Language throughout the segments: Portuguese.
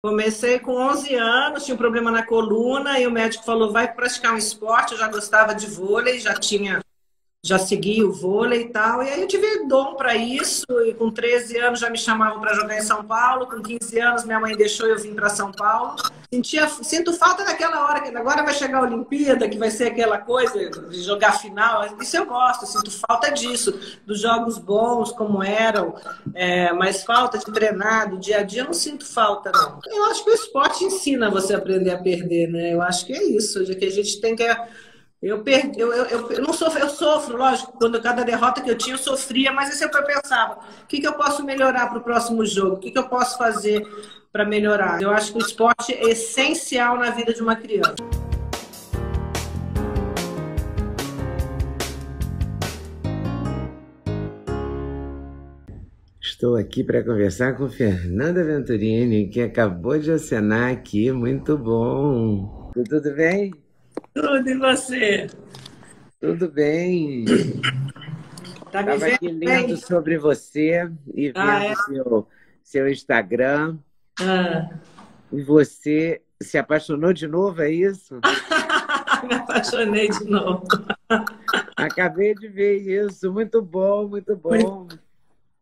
Comecei com 11 anos, tinha um problema na coluna e o médico falou: vai praticar um esporte. Eu já gostava de vôlei, já tinha já segui o vôlei e tal. E aí eu tive dom para isso. E com 13 anos já me chamavam para jogar em São Paulo. Com 15 anos minha mãe deixou eu vim para São Paulo. Sentia, sinto falta daquela hora que agora vai chegar a Olimpíada, que vai ser aquela coisa de jogar final. Isso eu gosto. Sinto falta disso, dos jogos bons como eram, é, mas falta de treinar do dia a dia eu não sinto falta não. Eu acho que o esporte ensina você a aprender a perder, né? Eu acho que é isso, que a gente tem que eu, perdi, eu, eu, eu, não sofro, eu sofro, lógico, quando cada derrota que eu tinha eu sofria, mas eu sempre pensava, o que, que eu posso melhorar para o próximo jogo? O que, que eu posso fazer para melhorar? Eu acho que o esporte é essencial na vida de uma criança. Estou aqui para conversar com Fernanda Venturini, que acabou de acenar aqui. Muito bom. Tudo bem? Tudo, e você? Tudo bem. Tá Estava aqui lendo bem? sobre você e ah, vendo ah, é? seu, seu Instagram. Ah. E você se apaixonou de novo, é isso? Me apaixonei de novo. Acabei de ver isso. Muito bom, muito bom. Muito,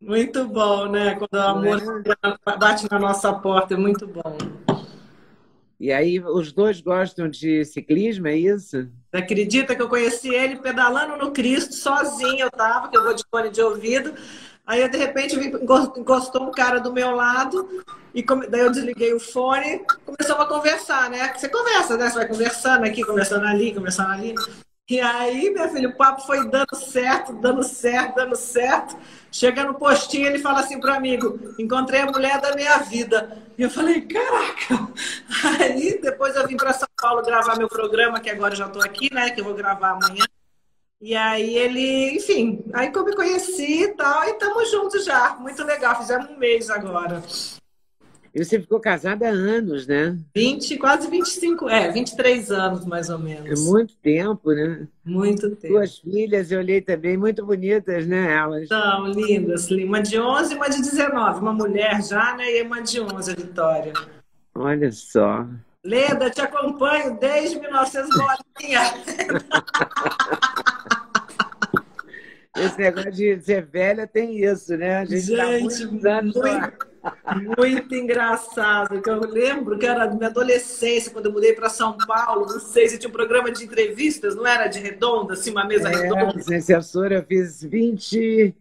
muito bom, né? Quando o amor é? bate na nossa porta, é muito bom. E aí os dois gostam de ciclismo, é isso? Acredita que eu conheci ele pedalando no Cristo, sozinho eu tava, que eu vou de fone de ouvido. Aí, de repente, encostou um cara do meu lado, e daí eu desliguei o fone, começamos a conversar, né? Você conversa, né? Você vai conversando aqui, conversando ali, conversando ali. E aí, meu filho, o papo foi dando certo, dando certo, dando certo. Chega no postinho, ele fala assim para amigo: Encontrei a mulher da minha vida. E eu falei: Caraca! Aí depois eu vim para São Paulo gravar meu programa, que agora já estou aqui, né? Que eu vou gravar amanhã. E aí ele, enfim, aí que eu me conheci e tal, e estamos juntos já. Muito legal, fizemos um mês agora. E você ficou casada há anos, né? 20, quase 25, é, 23 anos mais ou menos. É muito tempo, né? Muito tempo. Duas filhas, eu olhei também, muito bonitas, né? Elas. São lindas, uma de 11 e uma de 19. Uma mulher já, né? E uma de 11, a Vitória. Olha só. Leda, te acompanho desde 1990. Esse negócio de ser velha tem isso, né? A gente, tá gente tá muito, muito engraçado. Que eu lembro que era minha adolescência, quando eu mudei para São Paulo, não sei se tinha um programa de entrevistas, não era de redonda, assim, uma mesa é, redonda. Sem censura, eu fiz 20,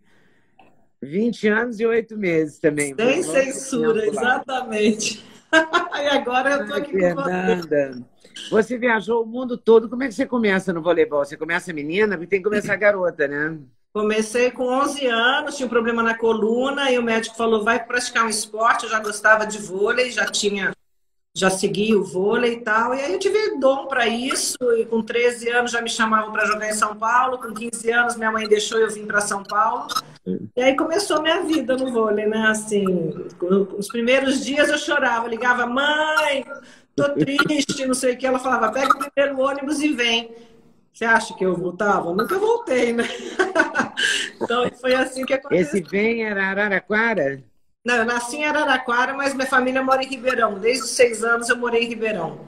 20 anos e 8 meses também. Sem censura, exatamente. e agora eu tô aqui Fernanda. com você. Você viajou o mundo todo. Como é que você começa no voleibol? Você começa menina? Porque tem que começar garota, né? Comecei com 11 anos, tinha um problema na coluna e o médico falou: vai praticar um esporte. Eu já gostava de vôlei, já tinha, já segui o vôlei e tal. E aí eu tive dom para isso. E com 13 anos já me chamavam para jogar em São Paulo. Com 15 anos minha mãe deixou eu vim para São Paulo. E aí começou minha vida no vôlei, né? Assim, os primeiros dias eu chorava, ligava: mãe, tô triste, não sei o que. Ela falava: pega o primeiro ônibus e vem. Você acha que eu voltava? Nunca voltei, né? então foi assim que aconteceu. Esse vem era Araraquara? Não, eu nasci em Araraquara, mas minha família mora em Ribeirão. Desde os seis anos eu morei em Ribeirão.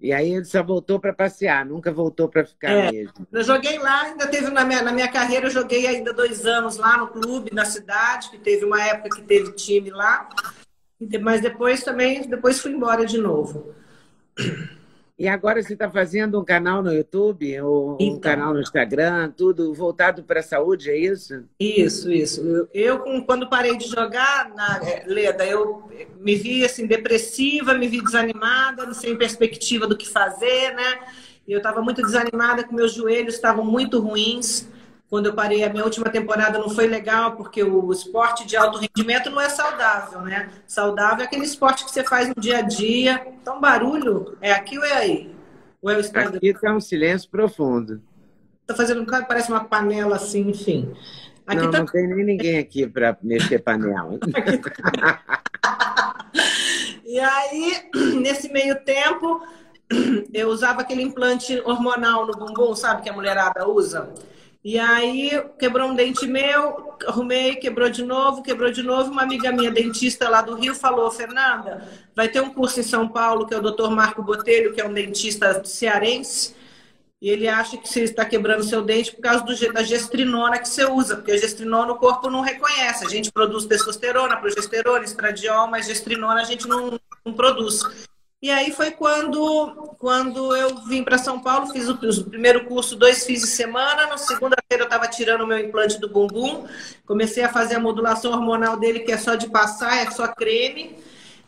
E aí ele só voltou para passear, nunca voltou para ficar é, mesmo. Eu joguei lá, ainda teve na minha, na minha carreira, eu joguei ainda dois anos lá no clube, na cidade, que teve uma época que teve time lá. Mas depois também, depois fui embora de novo. E agora você está fazendo um canal no YouTube, ou então, um canal no Instagram, tudo voltado para a saúde, é isso? Isso, isso. Eu, quando parei de jogar, na, é, Leda, eu me vi assim, depressiva, me vi desanimada, sem perspectiva do que fazer, né? Eu estava muito desanimada, que meus joelhos estavam muito ruins. Quando eu parei, a minha última temporada não foi legal, porque o esporte de alto rendimento não é saudável, né? Saudável é aquele esporte que você faz no dia a dia. Então, barulho é aqui ou é aí? Ou é o estado... Aqui está um silêncio profundo. Está fazendo, parece uma panela assim, enfim. Aqui não, tá... não tem nem ninguém aqui para mexer panela. e aí, nesse meio tempo, eu usava aquele implante hormonal no bumbum, sabe, que a mulherada usa? E aí quebrou um dente meu, arrumei, quebrou de novo, quebrou de novo. Uma amiga minha, dentista lá do Rio, falou: Fernanda, vai ter um curso em São Paulo que é o Dr. Marco Botelho, que é um dentista cearense. E ele acha que você está quebrando seu dente por causa do, da gestrinona que você usa, porque a gestrinona o corpo não reconhece. A gente produz testosterona, progesterona, estradiol, mas gestrinona a gente não, não produz. E aí foi quando, quando eu vim para São Paulo, fiz o, o, primeiro curso dois fins de semana. Na segunda-feira eu estava tirando o meu implante do bumbum. Comecei a fazer a modulação hormonal dele, que é só de passar, é só creme,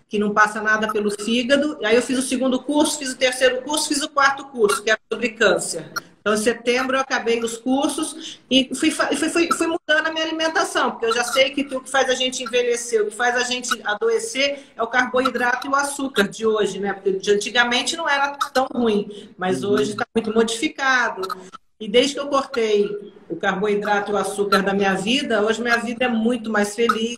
que não passa nada pelo fígado. E aí eu fiz o segundo curso, fiz o terceiro curso, fiz o quarto curso, que é sobre câncer. Então, em setembro, eu acabei os cursos e fui, fui, fui, fui, mudando a minha alimentação, porque eu já sei que o que faz a gente envelhecer, o que faz a gente adoecer é o carboidrato e o açúcar de hoje, né? Porque de antigamente não era tão ruim, mas uhum. hoje está muito modificado. E desde que eu cortei o carboidrato e o açúcar da minha vida, hoje minha vida é muito mais feliz,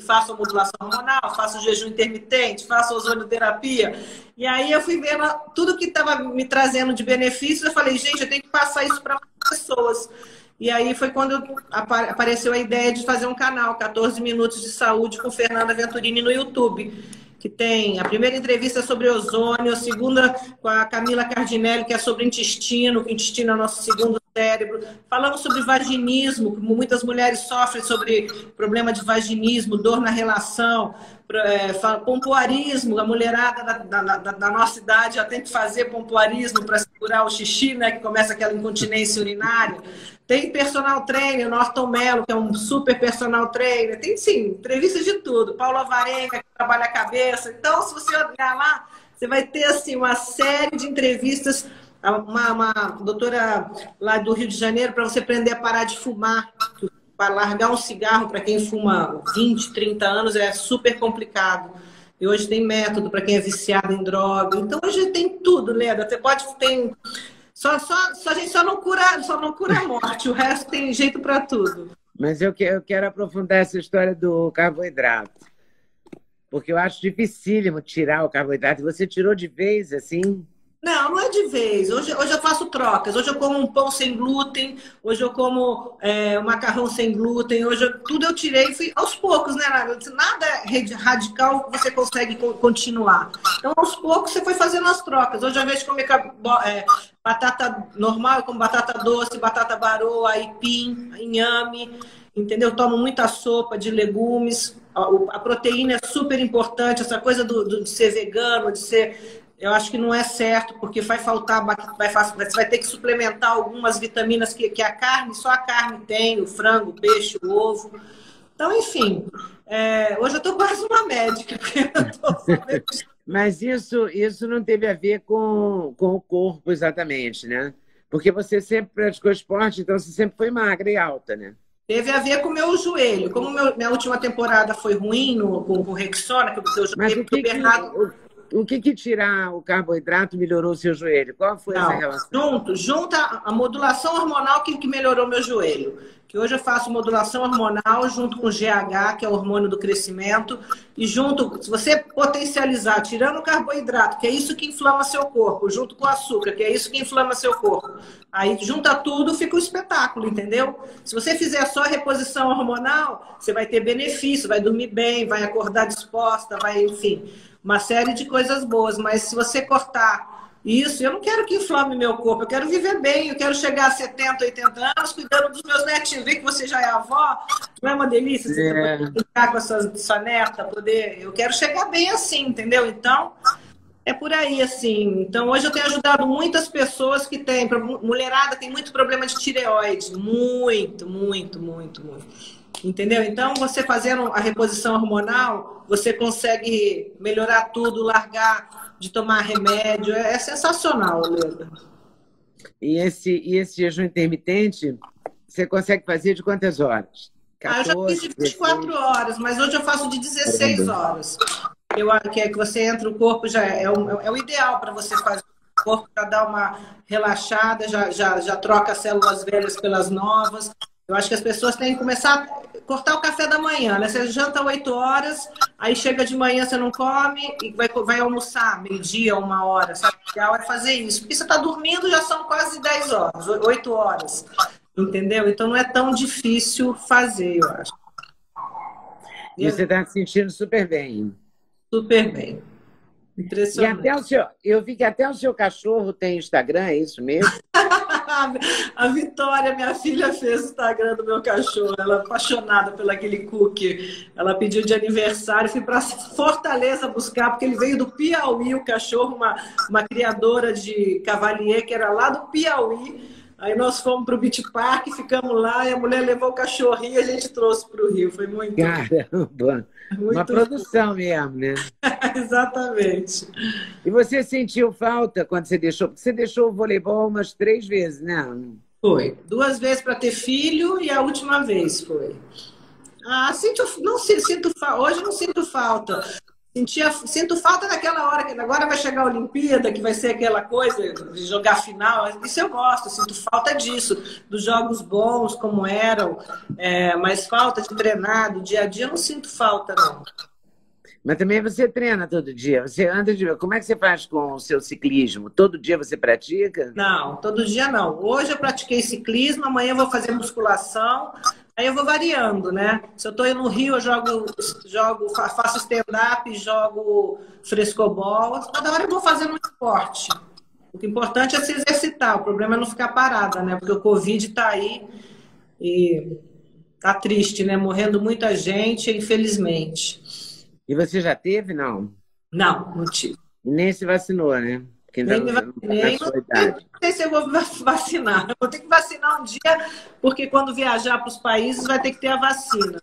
faço modulação hormonal, faço jejum intermitente, faço ozonioterapia. E aí eu fui vendo tudo que estava me trazendo de benefícios, eu falei, gente, eu tenho que passar isso para pessoas. E aí foi quando apareceu a ideia de fazer um canal, 14 Minutos de Saúde, com Fernanda Venturini no YouTube que tem a primeira entrevista sobre ozônio, a segunda com a Camila Cardinelli, que é sobre intestino, que o intestino é o nosso segundo cérebro. Falamos sobre vaginismo, como muitas mulheres sofrem sobre problema de vaginismo, dor na relação, é, pompoarismo, a mulherada da, da, da, nossa idade já tem que fazer pompoarismo para segurar o xixi, né, que começa aquela incontinência urinária. Tem personal trainer, Norton Mello, que é um super personal trainer. Tem, sim, entrevistas de tudo. Paula Varenga, que trabalha a cabeça. Então, se você olhar lá, você vai ter, assim, uma série de entrevistas uma, uma doutora lá do Rio de Janeiro para você aprender a parar de fumar. Para largar um cigarro para quem fuma 20, 30 anos é super complicado. E hoje tem método para quem é viciado em droga. Então hoje tem tudo, Leda. Você pode tem só, só, só a gente só não cura, só não cura a morte. O resto tem jeito para tudo. Mas eu, que, eu quero aprofundar essa história do carboidrato. Porque eu acho dificílimo tirar o carboidrato. Você tirou de vez, assim? Não, não é de vez. Hoje, hoje eu faço trocas. Hoje eu como um pão sem glúten, hoje eu como é, um macarrão sem glúten, hoje eu, tudo eu tirei fui aos poucos, né? Nada radical você consegue continuar. Então, aos poucos, você foi fazendo as trocas. Hoje, ao invés de comer é, batata normal, como batata doce, batata baroa, aipim, inhame, entendeu? Eu tomo muita sopa de legumes. A, a proteína é super importante, essa coisa do, do, de ser vegano, de ser eu acho que não é certo, porque vai faltar, vai, você vai ter que suplementar algumas vitaminas que, que a carne, só a carne tem, o frango, o peixe, o ovo. Então, enfim, é, hoje eu estou quase uma médica. Mas isso, isso não teve a ver com, com o corpo exatamente, né? Porque você sempre praticou esporte, então você sempre foi magra e alta, né? Teve a ver com o meu joelho. Como meu, minha última temporada foi ruim no, com o Rexona, que o joelho, Mas o que, Bernardo o que, que tirar o carboidrato melhorou o seu joelho? Qual foi Não, essa relação? Junto, junto a, modulação hormonal que, que melhorou meu joelho. Que hoje eu faço modulação hormonal junto com o GH, que é o hormônio do crescimento, e junto, se você potencializar, tirando o carboidrato, que é isso que inflama seu corpo, junto com o açúcar, que é isso que inflama seu corpo, aí junta tudo, fica um espetáculo, entendeu? Se você fizer só reposição hormonal, você vai ter benefício, vai dormir bem, vai acordar disposta, vai, enfim uma série de coisas boas, mas se você cortar isso, eu não quero que inflame meu corpo, eu quero viver bem, eu quero chegar a 70, 80 anos cuidando dos meus netinhos. Vê que você já é avó, não é uma delícia você é. poder brincar com a sua, sua neta, poder. Eu quero chegar bem assim, entendeu? Então, é por aí, assim. Então, hoje eu tenho ajudado muitas pessoas que têm. Mulherada tem muito problema de tireoide. Muito, muito, muito, muito. Entendeu? Então, você fazendo a reposição hormonal, você consegue melhorar tudo, largar de tomar remédio. É, sensacional, Leda. E esse, e esse jejum intermitente, você consegue fazer de quantas horas? 14, ah, eu já fiz de 24 16. horas, mas hoje eu faço de 16 horas. Eu acho que é que você entra, o corpo já é, é o, é o ideal para você fazer. O corpo já dá uma relaxada, já, já, já troca as células velhas pelas novas. Eu acho que as pessoas têm que começar cortar o café da manhã, né? Você janta 8 horas, aí chega de manhã, você não come e vai, vai almoçar meio-dia, uma hora, sabe? O ideal é fazer isso. Porque você está dormindo, já são quase 10 horas, 8 horas. entendeu? Então não é tão difícil fazer, eu acho. E você está se sentindo super bem. Super bem. Impressionante. E até o seu, eu vi que até o seu cachorro tem Instagram, é isso mesmo? A Vitória, minha filha, fez o Instagram do meu cachorro. Ela é apaixonada pelo aquele cookie. Ela pediu de aniversário, fui para Fortaleza buscar, porque ele veio do Piauí, o cachorro, uma, uma criadora de cavalier que era lá do Piauí. Aí nós fomos para o Beach Park, ficamos lá, e a mulher levou o cachorrinho e a gente trouxe para o Rio. Foi muito. Caramba! Muito Uma produção mesmo, né? Exatamente. E você sentiu falta quando você deixou? Porque você deixou o voleibol umas três vezes, né? Foi. Duas vezes para ter filho e a última vez foi. Ah, sinto, não sinto hoje não sinto falta. Sentia, sinto falta daquela hora que agora vai chegar a Olimpíada, que vai ser aquela coisa de jogar final. Isso eu gosto, sinto falta disso, dos jogos bons como eram, é, mas falta de treinar do dia a dia eu não sinto falta, não. Mas também você treina todo dia. Você anda de. Como é que você faz com o seu ciclismo? Todo dia você pratica? Não, todo dia não. Hoje eu pratiquei ciclismo, amanhã eu vou fazer musculação. Aí eu vou variando, né? Se eu estou no Rio, eu jogo, jogo faço stand-up, jogo frescobol. Cada hora eu vou fazendo um esporte. O é importante é se exercitar. O problema é não ficar parada, né? Porque o Covid está aí e tá triste, né? Morrendo muita gente, infelizmente. E você já teve, não? Não, não tive. Nem se vacinou, né? Porque Nem me vacinei, não, não sei se eu vou vacinar. Eu vou ter que vacinar um dia, porque quando viajar para os países vai ter que ter a vacina.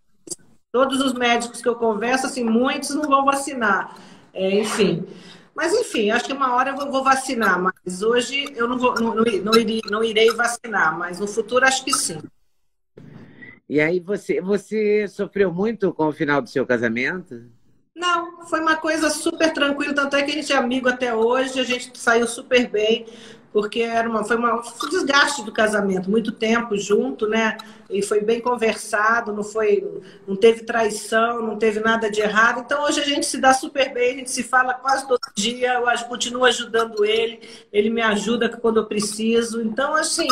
Todos os médicos que eu converso, assim, muitos não vão vacinar. É, enfim. Mas, enfim, acho que uma hora eu vou vacinar. Mas hoje eu não, vou, não, não, não, irei, não irei vacinar. Mas no futuro acho que sim. E aí, você, você sofreu muito com o final do seu casamento? Não, foi uma coisa super tranquila, tanto é que a gente é amigo até hoje, a gente saiu super bem, porque era uma, foi, uma, um desgaste do casamento, muito tempo junto, né? E foi bem conversado, não foi, não teve traição, não teve nada de errado. Então hoje a gente se dá super bem, a gente se fala quase todo dia, eu continuo ajudando ele, ele me ajuda quando eu preciso. Então, assim,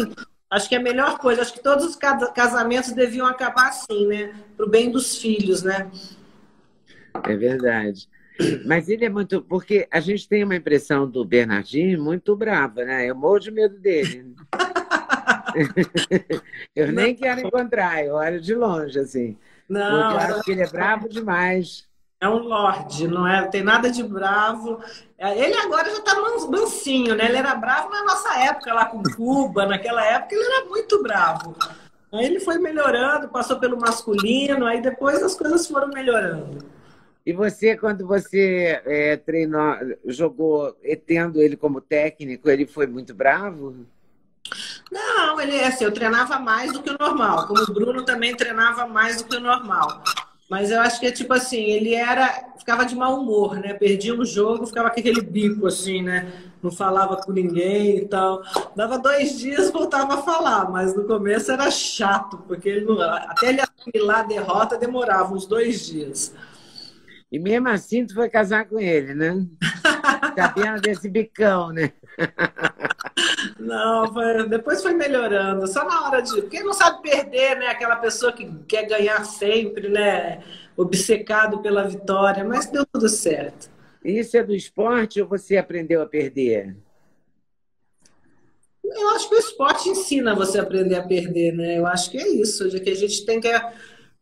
acho que é a melhor coisa, acho que todos os casamentos deviam acabar assim, né? Para o bem dos filhos, né? É verdade. Mas ele é muito. Porque a gente tem uma impressão do Bernardinho muito brava, né? Eu morro de medo dele. eu nem quero encontrar, eu olho de longe, assim. Não. Eu acho que ele é bravo demais. É um lorde, não é? Não tem nada de bravo. É, ele agora já está mansinho, né? Ele era bravo na nossa época, lá com Cuba, naquela época ele era muito bravo. Aí ele foi melhorando, passou pelo masculino, aí depois as coisas foram melhorando. E você, quando você é, treinou, jogou, tendo ele como técnico, ele foi muito bravo? Não, ele assim, eu treinava mais do que o normal. Como o Bruno também treinava mais do que o normal. Mas eu acho que é tipo assim, ele era. ficava de mau humor, né? Perdia um jogo, ficava com aquele bico assim, né? Não falava com ninguém e tal. Dava dois dias, voltava a falar, mas no começo era chato, porque ele não... até ele assimilar a derrota demorava uns dois dias. E mesmo assim, tu foi casar com ele, né? Sabendo desse bicão, né? Não, foi, depois foi melhorando. Só na hora de. Quem não sabe perder, né? Aquela pessoa que quer ganhar sempre, né? Obcecado pela vitória, mas deu tudo certo. Isso é do esporte ou você aprendeu a perder? Eu acho que o esporte ensina você a aprender a perder, né? Eu acho que é isso, de que a gente tem que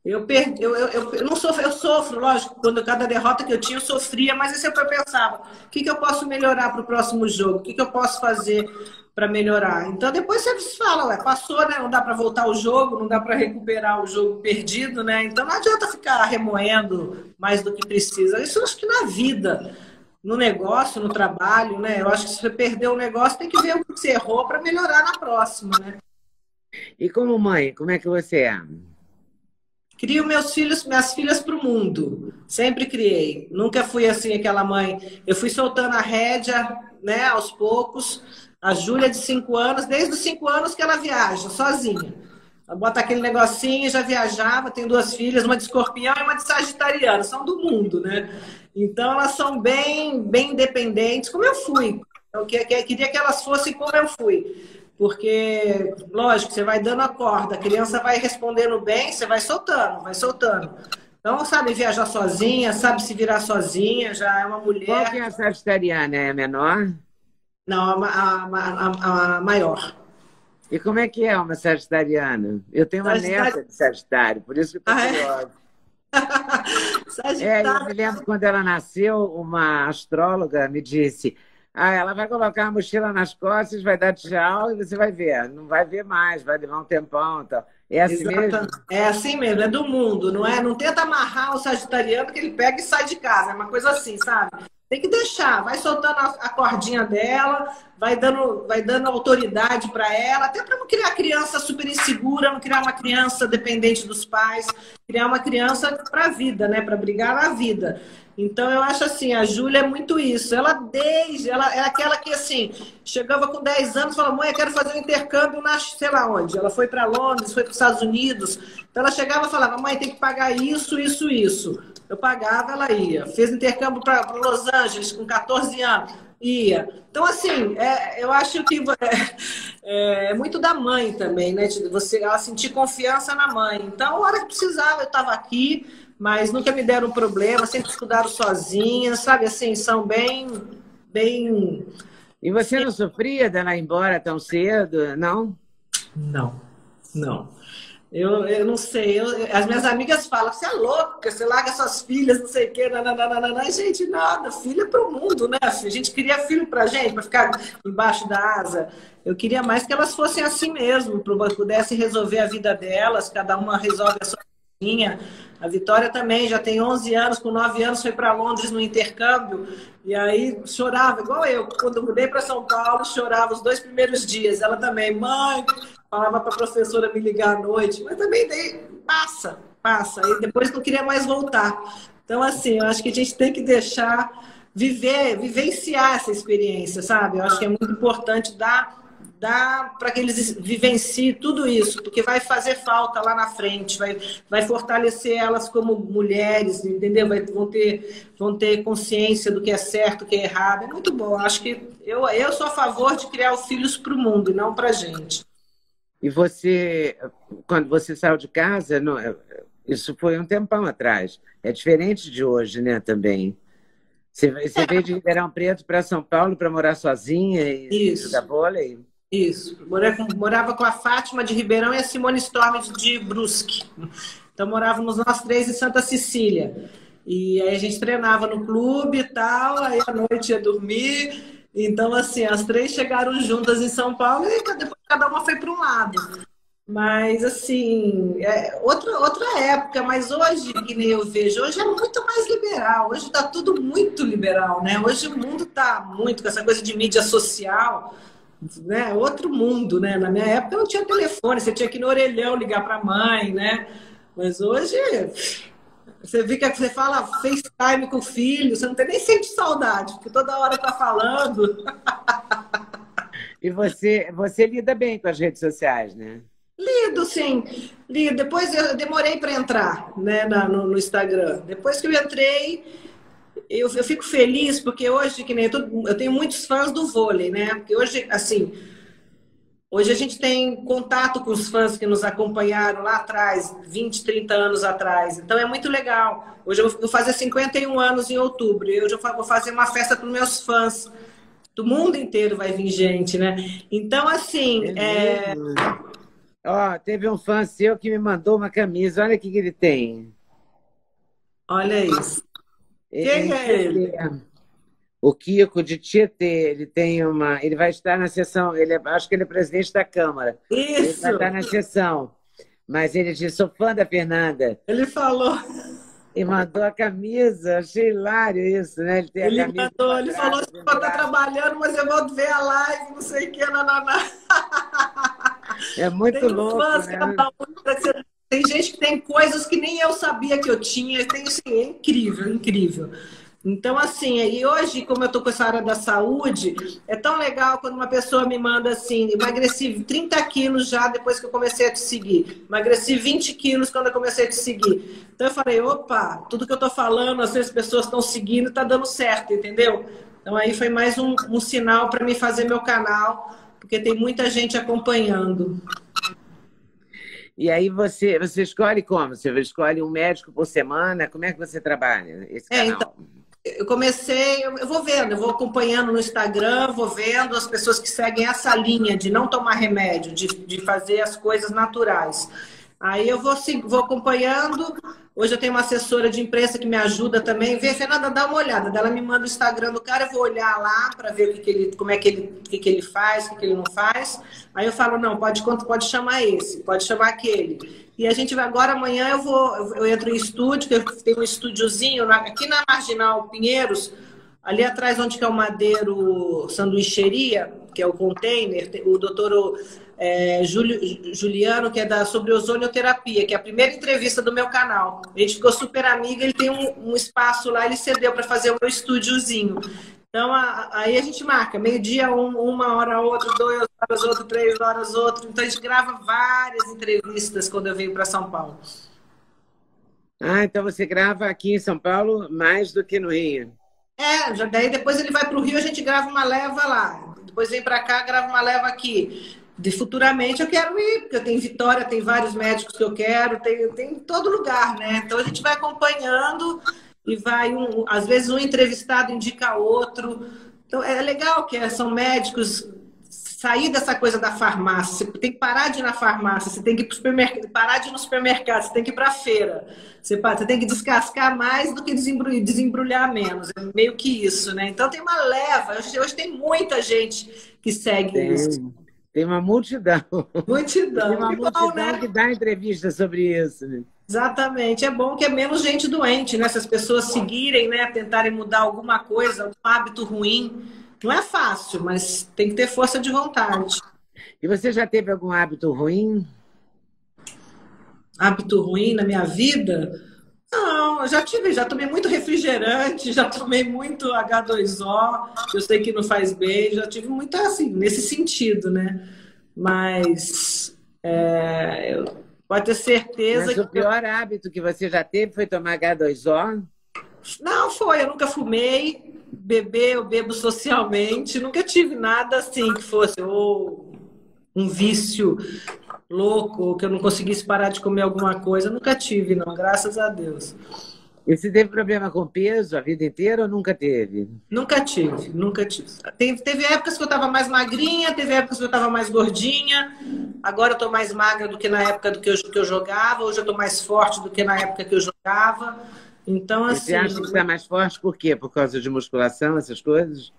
eu, perdi, eu, eu, eu, não sofro, eu sofro, lógico, quando cada derrota que eu tinha eu sofria, mas é que eu pensava. O que, que eu posso melhorar para o próximo jogo? O que, que eu posso fazer para melhorar? Então depois você fala, ué, passou, né? Não dá para voltar o jogo, não dá para recuperar o jogo perdido, né? Então não adianta ficar remoendo mais do que precisa. Isso eu acho que na vida, no negócio, no trabalho, né? Eu acho que se você perdeu o negócio, tem que ver o que você errou para melhorar na próxima, né? E como mãe, como é que você é? Crio meus filhos, minhas filhas para o mundo. Sempre criei. Nunca fui assim aquela mãe. Eu fui soltando a rédea, né, aos poucos. A Júlia de cinco anos, desde os cinco anos que ela viaja sozinha. Ela bota aquele negocinho, já viajava, tem duas filhas, uma de escorpião e uma de sagitariano, são do mundo, né? Então elas são bem, bem independentes, como eu fui. Eu queria que elas fossem como eu fui. Porque, lógico, você vai dando a corda, a criança vai respondendo bem, você vai soltando, vai soltando. Então, sabe viajar sozinha, sabe se virar sozinha, já é uma mulher. Qual que é a sagitariana? É a menor? Não, a, a, a, a maior. E como é que é uma sagitariana? Eu tenho uma Sagitário... neta de Sagitário, por isso que eu estou ah, curiosa. É? é, eu me lembro quando ela nasceu, uma astróloga me disse: ah, ela vai colocar a mochila nas costas, vai dar tchau e você vai ver. Não vai ver mais, vai levar um tempão. Então. É assim Exatamente. mesmo? É assim mesmo, é do mundo, não é? Não tenta amarrar o sagitariano que ele pega e sai de casa. É uma coisa assim, sabe? Tem que deixar, vai soltando a, cordinha dela, vai dando, vai dando autoridade para ela, até para não criar criança super insegura, não criar uma criança dependente dos pais, criar uma criança para a vida, né? Para brigar na vida. Então eu acho assim, a Júlia é muito isso. Ela desde, ela é aquela que assim, chegava com 10 anos falava, mãe, eu quero fazer um intercâmbio na sei lá onde. Ela foi para Londres, foi para os Estados Unidos. Então ela chegava e falava, mãe, tem que pagar isso, isso, isso. Eu pagava, ela ia. Fez intercâmbio para Los Angeles com 14 anos. Ia. Então, assim, é, eu acho que é, é, muito da mãe também, né? Você ela sentir confiança na mãe. Então, a hora que precisava, eu estava aqui mas nunca me deram problema, sempre estudaram sozinhas, sabe? Assim, são bem. bem... E você não sofria dela ir embora tão cedo, não? Não, não. Eu, eu não sei, eu, as minhas amigas falam, você é louca, você larga suas filhas, não sei o quê, nananana. gente, nada, filha é para o mundo, né? A gente queria filho para gente, para ficar embaixo da asa. Eu queria mais que elas fossem assim mesmo, para pudessem resolver a vida delas, cada uma resolve a sua vinha. A Vitória também já tem 11 anos, com 9 anos foi para Londres no intercâmbio e aí chorava, igual eu. Quando mudei para São Paulo, chorava os dois primeiros dias. Ela também, mãe, falava para a professora me ligar à noite, mas também daí, passa, passa. E depois não queria mais voltar. Então, assim, eu acho que a gente tem que deixar viver, vivenciar essa experiência, sabe? Eu acho que é muito importante dar dá para que eles vivenciem tudo isso, porque vai fazer falta lá na frente, vai, vai fortalecer elas como mulheres, entendeu? Vai, vão, ter, vão ter consciência do que é certo, do que é errado. É muito bom. Acho que eu, eu sou a favor de criar os filhos para o mundo e não para a gente. E você, quando você saiu de casa, não, é, isso foi um tempão atrás. É diferente de hoje, né, também. Você, você veio de Ribeirão Preto para São Paulo para morar sozinha e Isso. jogar vôlei? Isso. Morava com a Fátima de Ribeirão e a Simone Storm de Brusque. Então morávamos nós três em Santa Cecília. E aí a gente treinava no clube e tal, aí à noite ia dormir. Então, assim, as três chegaram juntas em São Paulo e depois cada uma foi para um lado. Mas, assim, é outra, outra época, mas hoje, que nem eu vejo, hoje é muito mais liberal. Hoje está tudo muito liberal, né? Hoje o mundo está muito com essa coisa de mídia social né, outro mundo, né? Na minha época não tinha telefone, você tinha que ir no orelhão ligar para a mãe, né? Mas hoje você vê que você fala FaceTime com o filho, você não tem nem sente saudade, porque toda hora tá falando. E você, você lida bem com as redes sociais, né? Lido, sim. Lido. Depois eu demorei para entrar né, no, no Instagram. Depois que eu entrei, eu, eu fico feliz porque hoje, que nem eu, eu tenho muitos fãs do vôlei, né? Porque hoje, assim, hoje a gente tem contato com os fãs que nos acompanharam lá atrás, 20, 30 anos atrás. Então é muito legal. Hoje eu vou fazer 51 anos em outubro. Eu já vou fazer uma festa para os meus fãs. Do mundo inteiro vai vir gente, né? Então, assim. É... Ó, teve um fã seu que me mandou uma camisa. Olha o que, que ele tem. Olha isso. Quem é ele? O Kiko de Tietê, ele tem uma. Ele vai estar na sessão, ele é, acho que ele é presidente da Câmara. Isso! Ele vai estar na sessão. Mas ele disse: sou fã da Fernanda. Ele falou. E mandou a camisa, achei hilário isso, né? Ele, ele mandou, ele falou assim: vou estar trabalhando, mas eu vou ver a live, não sei o que, nananá. É muito tem louco. Fãs, né? Tem gente que tem coisas que nem eu sabia que eu tinha. Tem, assim, é incrível, incrível. Então, assim, e hoje, como eu estou com essa área da saúde, é tão legal quando uma pessoa me manda assim, emagreci 30 quilos já depois que eu comecei a te seguir, emagreci 20 quilos quando eu comecei a te seguir. Então eu falei, opa, tudo que eu estou falando, vezes as pessoas estão seguindo, está dando certo, entendeu? Então aí foi mais um, um sinal para me fazer meu canal porque tem muita gente acompanhando. E aí você, você escolhe como? Você escolhe um médico por semana? Como é que você trabalha esse é, canal? É, então, eu comecei, eu vou vendo, eu vou acompanhando no Instagram, vou vendo as pessoas que seguem essa linha de não tomar remédio, de, de fazer as coisas naturais. Aí eu vou, vou acompanhando. Hoje eu tenho uma assessora de imprensa que me ajuda também. Vê, Fernanda, dá uma olhada. Ela me manda o Instagram do cara, eu vou olhar lá para ver o que, que, ele, como é que ele, que, que ele faz, o que, que ele não faz. Aí eu falo, não, pode, pode chamar esse, pode chamar aquele. E a gente vai agora, amanhã eu vou, eu entro em estúdio, que tenho um estúdiozinho aqui na Marginal Pinheiros, ali atrás onde que é o Madeiro Sanduicheria, que é o container, o doutor é, Juliano, que é da, sobre ozonioterapia, que é a primeira entrevista do meu canal. A gente ficou super amiga, ele tem um, um espaço lá, ele cedeu para fazer o meu estúdiozinho. Então, a, aí a gente marca, meio-dia, um, uma hora, outra, duas horas, outra, três horas, outra. Então, a gente grava várias entrevistas quando eu venho para São Paulo. Ah, então você grava aqui em São Paulo mais do que no Rio. É, já, daí depois ele vai para o Rio, a gente grava uma leva lá. Depois vem para cá, grava uma leva aqui. De futuramente eu quero ir, porque eu tenho Vitória, tem vários médicos que eu quero, tem, tem em todo lugar, né? Então a gente vai acompanhando e vai, um, às vezes um entrevistado indica outro. Então é legal que são médicos sair dessa coisa da farmácia. Você tem que parar de ir na farmácia, você tem que ir pro supermercado, parar de ir no supermercado, você tem que ir para a feira. Você, você, tem que descascar mais do que desembrulhar, desembrulhar menos. É meio que isso, né? Então tem uma leva. Hoje, hoje tem muita gente que segue tem. isso. Tem uma multidão. Multidão. Tem uma que multidão bom, né? que dá entrevista sobre isso. Né? Exatamente. É bom que é menos gente doente, né? Se as pessoas seguirem, né? Tentarem mudar alguma coisa, algum hábito ruim. Não é fácil, mas tem que ter força de vontade. E você já teve algum hábito ruim? Hábito ruim na minha vida? Não, eu já tive, já tomei muito refrigerante, já tomei muito H2O, que eu sei que não faz bem, já tive muito assim, nesse sentido, né? Mas é, pode ter certeza Mas que. O pior eu... hábito que você já teve foi tomar H2O? Não, foi, eu nunca fumei, beber, eu bebo socialmente, nunca tive nada assim que fosse ou um vício louco, que eu não conseguisse parar de comer alguma coisa. Nunca tive, não, graças a Deus. E você teve problema com peso a vida inteira ou nunca teve? Nunca tive, nunca tive. Teve, teve épocas que eu estava mais magrinha, teve épocas que eu estava mais gordinha. Agora eu estou mais magra do que na época do que eu, que eu jogava. Hoje eu estou mais forte do que na época que eu jogava. Então, assim. Você acha que está mais forte por quê? Por causa de musculação, essas coisas?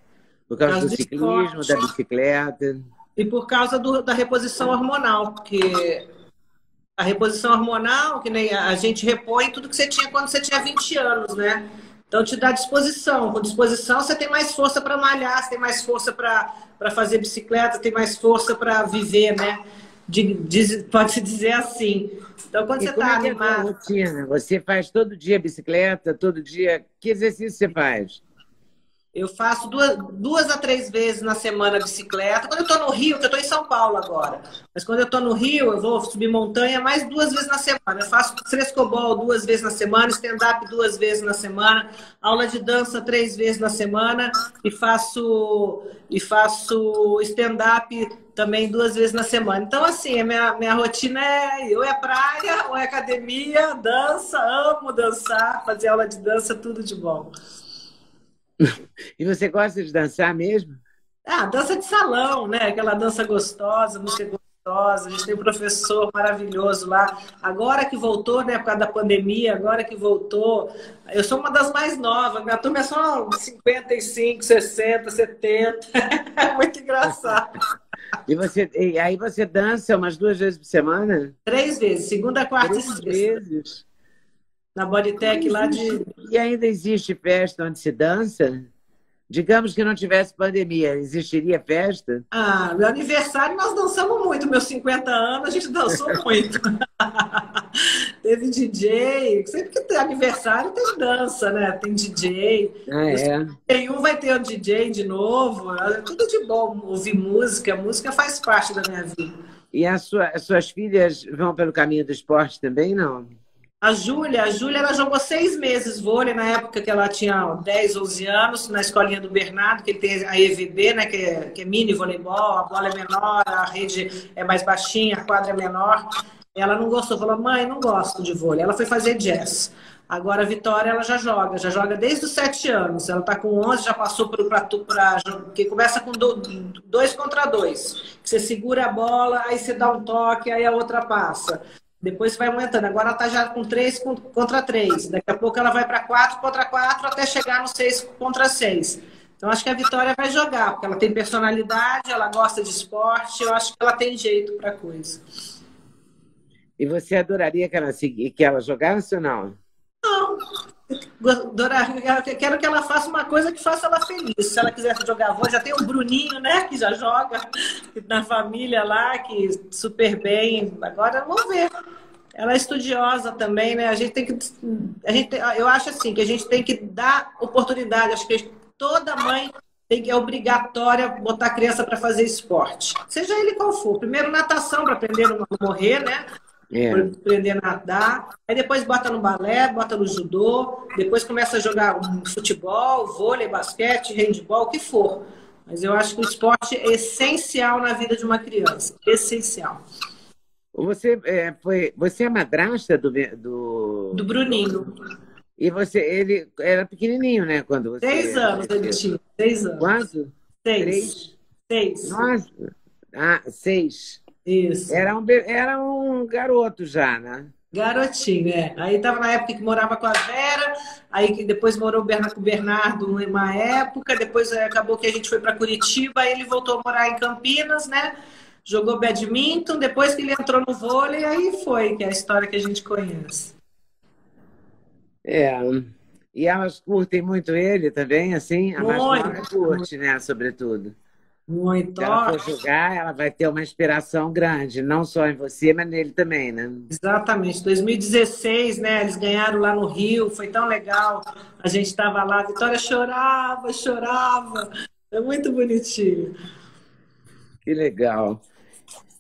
Por causa, por causa do ciclismo, esporte. da bicicleta? E por causa do, da reposição hormonal, porque a reposição hormonal, que nem a gente repõe tudo que você tinha quando você tinha 20 anos, né? Então te dá disposição. Com disposição você tem mais força para malhar, você tem mais força para fazer bicicleta, tem mais força para viver, né? Pode-se dizer assim. Então, quando e você está é, é animado. rotina? Você faz todo dia bicicleta, todo dia. Que exercício você faz? Eu faço duas, duas a três vezes na semana bicicleta. Quando eu estou no Rio, que eu estou em São Paulo agora, mas quando eu estou no Rio, eu vou subir montanha mais duas vezes na semana. Eu faço frescobol duas vezes na semana, stand-up duas vezes na semana, aula de dança três vezes na semana e faço, e faço stand-up também duas vezes na semana. Então, assim, a minha, minha rotina é ou é praia, ou é academia, dança, amo dançar, fazer aula de dança, tudo de bom. E você gosta de dançar mesmo? Ah, dança de salão, né? Aquela dança gostosa, música gostosa. A gente tem um professor maravilhoso lá. Agora que voltou, né? Por causa da pandemia, agora que voltou. Eu sou uma das mais novas. Minha turma é só 55, 60, 70. É muito engraçado. E, você, e aí você dança umas duas vezes por semana? Três vezes, segunda, quarta Três e sexta. vezes na Bodytech lá de. E ainda existe festa onde se dança? Digamos que não tivesse pandemia, existiria festa? Ah, meu aniversário nós dançamos muito, meus 50 anos a gente dançou muito. Teve DJ, sempre que tem aniversário tem dança, né? Tem DJ. Ah, é. Tem um vai ter um DJ de novo. É tudo de bom ouvir música, música faz parte da minha vida. E a sua, as suas filhas vão pelo caminho do esporte também, não? A Júlia, a Júlia, ela jogou seis meses vôlei na época que ela tinha 10, 11 anos, na escolinha do Bernardo, que ele tem a EVB, né, que é, que é mini voleibol, a bola é menor, a rede é mais baixinha, a quadra é menor. Ela não gostou, falou, mãe, não gosto de vôlei. Ela foi fazer jazz. Agora a Vitória ela já joga, já joga desde os sete anos. Ela está com 11, já passou para que começa com do, dois contra dois. Você segura a bola, aí você dá um toque, aí a outra passa. Depois vai aumentando. Agora ela está já com três contra três. Daqui a pouco ela vai para quatro contra quatro até chegar no seis contra seis. Então acho que a Vitória vai jogar, porque ela tem personalidade, ela gosta de esporte, eu acho que ela tem jeito para coisa. E você adoraria que ela, que ela jogasse ou não? Não. Adoraria, quero que ela faça uma coisa que faça ela feliz. Se ela quiser jogar vôlei, já tem o Bruninho, né? Que já joga na família lá, que super bem. Agora vamos ver. Ela é estudiosa também, né? A gente tem que. A gente, eu acho assim, que a gente tem que dar oportunidade. Acho que toda mãe tem que é obrigatória botar a criança para fazer esporte. Seja ele qual for. Primeiro natação para aprender a não morrer, né? É. aprender a nadar. Aí depois bota no balé, bota no judô, depois começa a jogar futebol, vôlei, basquete, handball, o que for. Mas eu acho que o esporte é essencial na vida de uma criança. Essencial. Você é, foi, você é madrasta do, do. Do Bruninho. E você, ele era pequenininho, né? Quando você. Seis anos ele tinha. Seis anos. Quanto? Seis. Três? Seis. Nossa. Ah, seis. Isso. Era um, era um garoto já, né? Garotinho, é. Aí tava na época que morava com a Vera, aí depois morou com o Bernardo uma época, depois eh, acabou que a gente foi para Curitiba, aí ele voltou a morar em Campinas, né? Jogou badminton, depois que ele entrou no vôlei, aí foi, que é a história que a gente conhece. É. E elas curtem muito ele também, assim? A mais curte, né? Sobretudo. Muito. Se ela for jogar, ela vai ter uma inspiração grande, não só em você, mas nele também, né? Exatamente. 2016, né? Eles ganharam lá no Rio, foi tão legal. A gente estava lá, a Vitória chorava, chorava. É muito bonitinho. Que legal.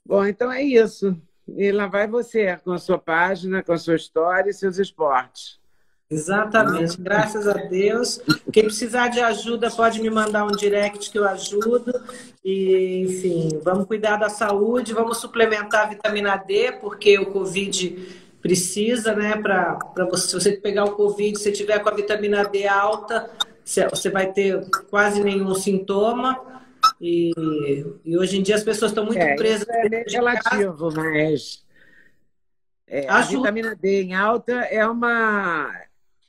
Bom, então é isso. E lá vai você, com a sua página, com a sua história e seus esportes. Exatamente, graças a Deus. Quem precisar de ajuda pode me mandar um direct que eu ajudo. E, enfim, vamos cuidar da saúde, vamos suplementar a vitamina D, porque o Covid precisa, né? Para você, se você pegar o Covid, se tiver com a vitamina D alta, você vai ter quase nenhum sintoma. E, e hoje em dia as pessoas estão muito é, presas. É relativo, mas é, a vitamina D em alta é uma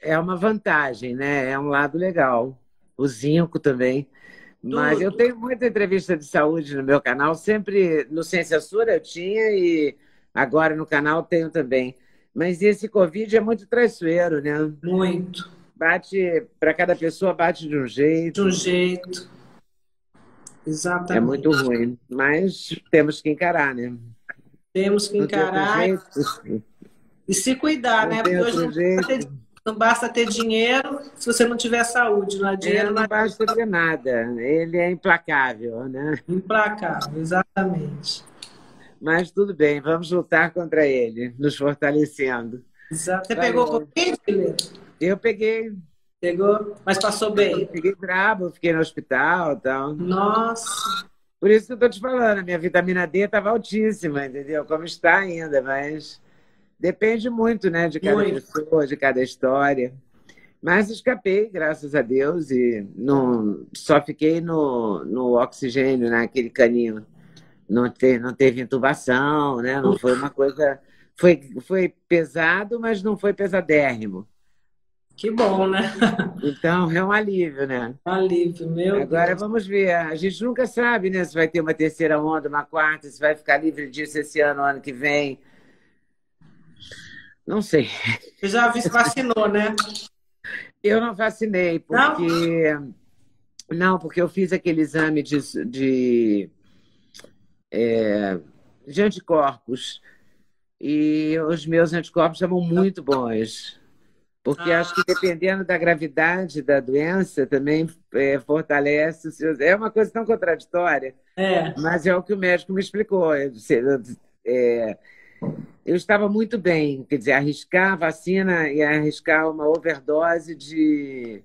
é uma vantagem, né? É um lado legal. O zinco também. Mas eu tenho muita entrevista de saúde no meu canal, sempre no Ciência Sura eu tinha e agora no canal tenho também. Mas esse Covid é muito traiçoeiro, né? Muito. Bate, para cada pessoa bate de um jeito. De um jeito. Exatamente. É muito ruim. Mas temos que encarar, né? Temos que encarar. E se cuidar, não né? Porque hoje não basta ter dinheiro se você não tiver saúde. Não, é dinheiro não, não basta ter nada. Ele é implacável, né? Implacável, exatamente. Mas tudo bem, vamos lutar contra ele, nos fortalecendo. Exato. Você Vai pegou Covid, Eu peguei. Pegou, mas passou bem. Eu peguei brabo, fiquei no hospital e tal. Nossa. Por isso que eu tô te falando, minha vitamina D estava altíssima, entendeu? Como está ainda, mas Depende muito, né, de cada muito. pessoa, de cada história. Mas escapei, graças a Deus, e não, só fiquei no, no oxigênio, naquele né, caninho. Não, te, não teve intubação, né? Não foi uma coisa. Foi, foi pesado, mas não foi pesadérrimo. Que bom, né? Então é um alívio, né? Alívio, meu. Agora Deus. vamos ver. A gente nunca sabe, né? Se vai ter uma terceira onda, uma quarta, se vai ficar livre disso esse ano, ano que vem. Não sei. Você já vacinou, né? Eu não vacinei, porque. Não, não porque eu fiz aquele exame de, de, é, de anticorpos. E os meus anticorpos estavam muito bons. Porque ah. acho que dependendo da gravidade da doença, também é, fortalece. É uma coisa tão contraditória. É. Mas é o que o médico me explicou. É, eu estava muito bem, quer dizer, arriscar a vacina e arriscar uma overdose de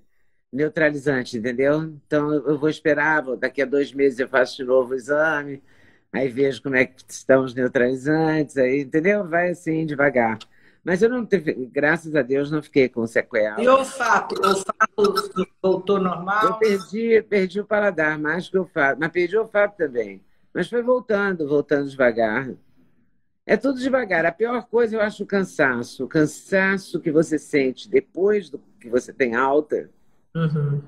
neutralizante, entendeu? Então eu vou esperar, daqui a dois meses eu faço de novo o exame, aí vejo como é que estão os neutralizantes, aí, entendeu? Vai assim, devagar. Mas eu não teve, graças a Deus, não fiquei com sequela. E o olfato? O olfato voltou normal? Eu perdi, perdi o paladar, mais que o olfato. Mas perdi o olfato também. Mas foi voltando, voltando devagar. É tudo devagar. A pior coisa eu acho o cansaço. O cansaço que você sente depois do que você tem alta uhum.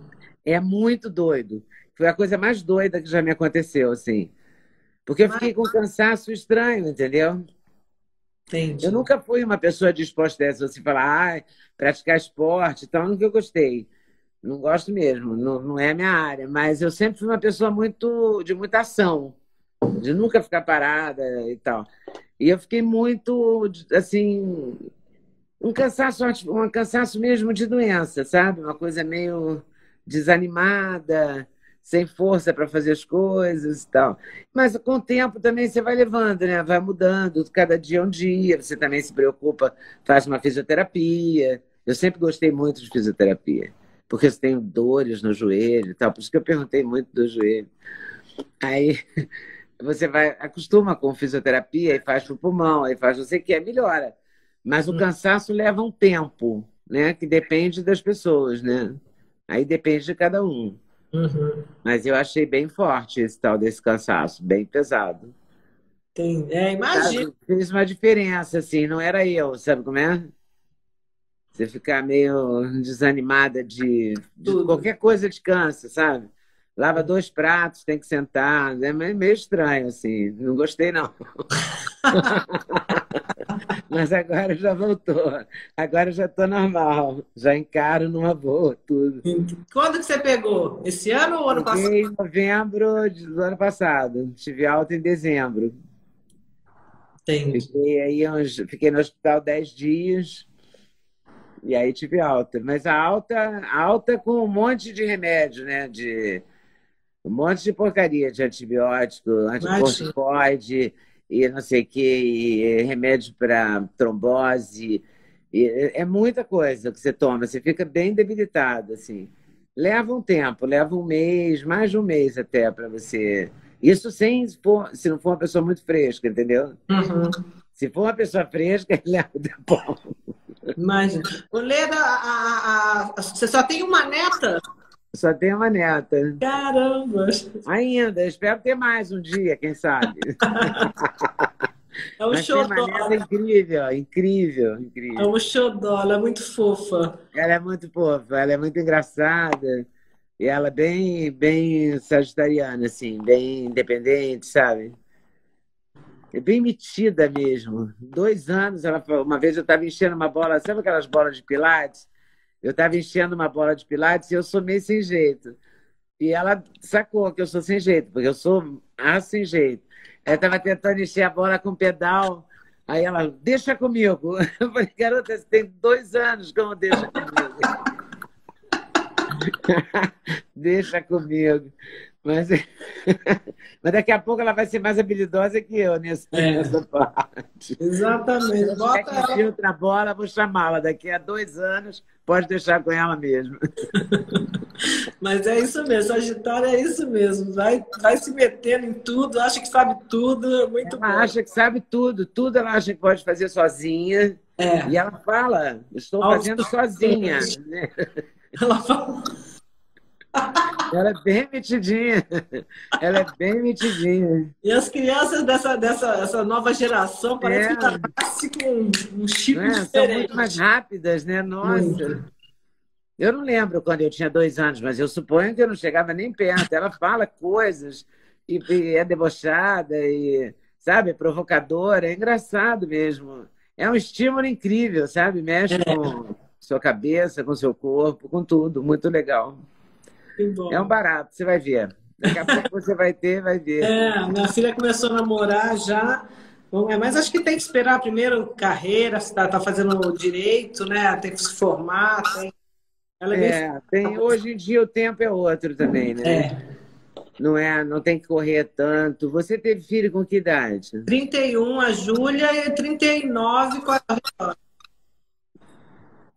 é muito doido. Foi a coisa mais doida que já me aconteceu, assim. Porque eu fiquei com um cansaço estranho, entendeu? Entendi. Eu nunca fui uma pessoa disposta a essa, você falar, ah, praticar esporte, então nunca eu gostei. Não gosto mesmo, não, não é a minha área, mas eu sempre fui uma pessoa muito de muita ação, de nunca ficar parada e tal. E eu fiquei muito, assim, um cansaço, um cansaço mesmo de doença, sabe? Uma coisa meio desanimada, sem força para fazer as coisas e tal. Mas com o tempo também você vai levando, né? Vai mudando, cada dia é um dia, você também se preocupa, faz uma fisioterapia. Eu sempre gostei muito de fisioterapia, porque eu tenho dores no joelho e tal, por isso que eu perguntei muito do joelho. Aí você vai, acostuma com fisioterapia e faz para o pulmão, aí faz não sei o que, melhora. Mas o hum. cansaço leva um tempo, né? Que depende das pessoas, né? Aí depende de cada um. Uhum. Mas eu achei bem forte esse tal desse cansaço, bem pesado. Tem, é, imagina. Fez uma diferença, assim, não era eu, sabe como é? Você ficar meio desanimada de, de qualquer coisa de cansa, sabe? Lava dois pratos, tem que sentar. É meio estranho, assim. Não gostei, não. Mas agora já voltou. Agora já estou normal. Já encaro numa boa tudo. Quando que você pegou? Esse ano ou ano passado? Em novembro do ano passado. Tive alta em dezembro. Entendi. Fiquei, aí uns, fiquei no hospital dez dias. E aí tive alta. Mas a alta, alta com um monte de remédio, né? De um monte de porcaria de antibiótico, anticorticoide e não sei o que, remédio para trombose. É muita coisa que você toma, você fica bem debilitado, assim. Leva um tempo, leva um mês, mais de um mês até para você. Isso sem for, se não for uma pessoa muito fresca, entendeu? Uhum. Se for uma pessoa fresca, leva um tempo. Imagina. Leda, a, a, a, você só tem uma neta? Só tenho uma neta. Caramba! Ainda, espero ter mais um dia, quem sabe. É um show Ela é incrível, incrível, incrível. É um xodó, ela é muito fofa. Ela é muito fofa, ela é muito engraçada. E ela é bem, bem sagitariana, assim, bem independente, sabe? É bem metida mesmo. Dois anos, ela uma vez eu estava enchendo uma bola, sabe aquelas bolas de pilates? Eu estava enchendo uma bola de pilates e eu sou meio sem jeito. E ela sacou que eu sou sem jeito, porque eu sou ah, sem jeito. Ela estava tentando encher a bola com pedal. Aí ela, deixa comigo. Eu falei, garota, você tem dois anos, como deixa comigo? deixa comigo. Mas, mas daqui a pouco ela vai ser mais habilidosa que eu nessa, é. nessa parte. Exatamente. Bota ela... outra bola, vou chamá-la. Daqui a dois anos, pode deixar com ela mesmo. Mas é isso mesmo, Sagitário é isso mesmo. Vai, vai se metendo em tudo, acha que sabe tudo, é muito ela bom. acha que sabe tudo, tudo ela acha que pode fazer sozinha. É. E ela fala, estou fazendo sozinha. Né? Ela fala. Ela é bem metidinha. Ela é bem metidinha. E as crianças dessa, dessa essa nova geração parece é. que tá com um chip é, diferente. São muito mais rápidas, né? Nossa. Muito. Eu não lembro quando eu tinha dois anos, mas eu suponho que eu não chegava nem perto. Ela fala coisas e, e é debochada e, sabe, provocadora. É engraçado mesmo. É um estímulo incrível, sabe? Mexe é. com sua cabeça, com seu corpo, com tudo. Muito legal. É um barato, você vai ver. Daqui a pouco você vai ter, vai ver. É, minha filha começou a namorar já. É, mas acho que tem que esperar primeiro carreira, se está tá fazendo direito, né? Tem que se formar. Tem... Ela é, é tem, hoje em dia o tempo é outro também, né? É. não é, não tem que correr tanto. Você teve filho com que idade? 31 a Júlia e 39 com a Vitória.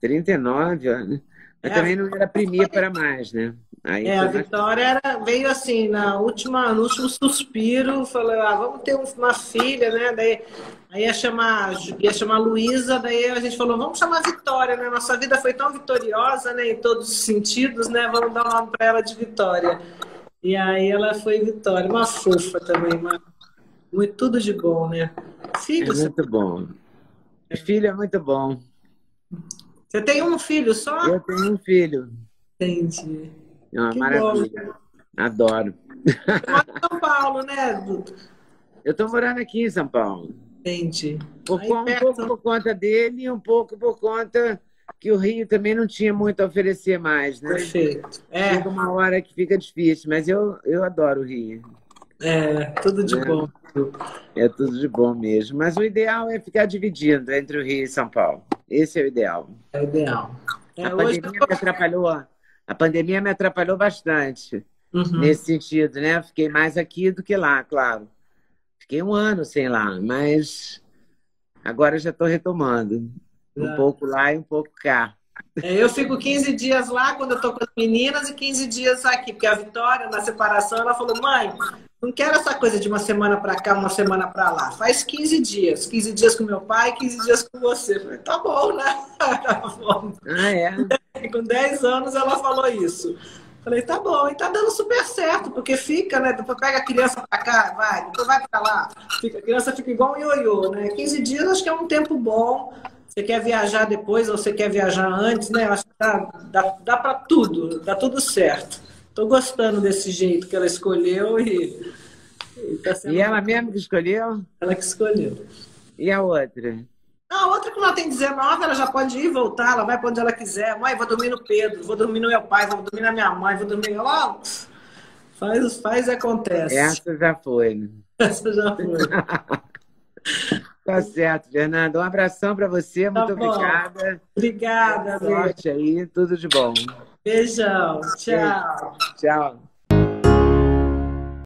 39 anos. Mas é, também não era primir para mais, né? Aí é, a Vitória era, veio assim, na última, no último suspiro, falou, ah, vamos ter uma filha, né? Daí aí ia chamar, ia chamar Luísa, daí a gente falou, vamos chamar Vitória, né? Nossa vida foi tão vitoriosa, né? Em todos os sentidos, né? Vamos dar um nome para ela de Vitória. E aí ela foi Vitória, uma fofa também, uma, muito, tudo de bom, né? Filho, é muito bom. Filho é muito bom. Você tem um filho só? Eu tenho um filho. Entendi. É uma que maravilha. Bom. Adoro. Você São Paulo, né, Dudu? Eu estou morando aqui em São Paulo. Entendi. Por, um pouco por conta dele e um pouco por conta que o Rio também não tinha muito a oferecer mais, né? Perfeito. É. Chega uma hora que fica difícil, mas eu, eu adoro o Rio. É, tudo de é. bom. É tudo de bom mesmo. Mas o ideal é ficar dividindo entre o Rio e São Paulo. Esse é o ideal. É o ideal. É, a pandemia eu... me atrapalhou. A pandemia me atrapalhou bastante uhum. nesse sentido, né? Fiquei mais aqui do que lá, claro. Fiquei um ano sem lá, mas agora já estou retomando. Um pouco lá e um pouco cá. É, eu fico 15 dias lá quando eu tô com as meninas e 15 dias aqui, porque a Vitória, na separação, ela falou: mãe, não quero essa coisa de uma semana para cá, uma semana para lá. Faz 15 dias. 15 dias com meu pai, 15 dias com você. Eu falei, tá bom, né? ah, é? Com 10 anos ela falou isso. Falei, tá bom, e tá dando super certo, porque fica, né? Depois pega a criança pra cá, vai, depois vai pra lá. Fica, a criança fica igual um ioiô, né? 15 dias acho que é um tempo bom. Você quer viajar depois ou você quer viajar antes, né? Acho que dá, dá, dá para tudo, dá tudo certo. Estou gostando desse jeito que ela escolheu e. E, tá e ela mesma que escolheu? Ela que escolheu. E a outra? A outra, quando ela tem 19, ela já pode ir e voltar, ela vai para onde ela quiser. Mãe, vou dormir no Pedro, vou dormir no meu pai, vou dormir na minha mãe, vou dormir. Ela faz, faz e acontece. Essa já foi. Né? Essa já foi. Tá certo, Fernanda. Um abração para você. Tá Muito bom. obrigada. Obrigada. Boa sorte aí. Tudo de bom. Beijão. Tchau. Tchau.